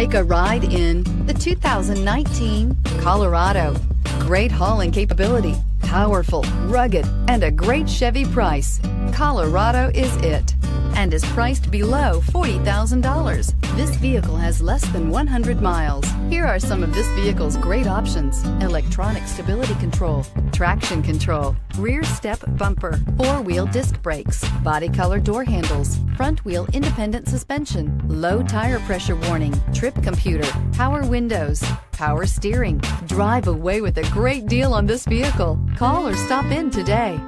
Take a ride in the 2019 Colorado. Great hauling capability, powerful, rugged, and a great Chevy price. Colorado is it and is priced below $40,000. This vehicle has less than 100 miles. Here are some of this vehicle's great options. Electronic stability control, traction control, rear step bumper, four-wheel disc brakes, body color door handles, front wheel independent suspension, low tire pressure warning, trip computer, power windows, power steering. Drive away with a great deal on this vehicle. Call or stop in today.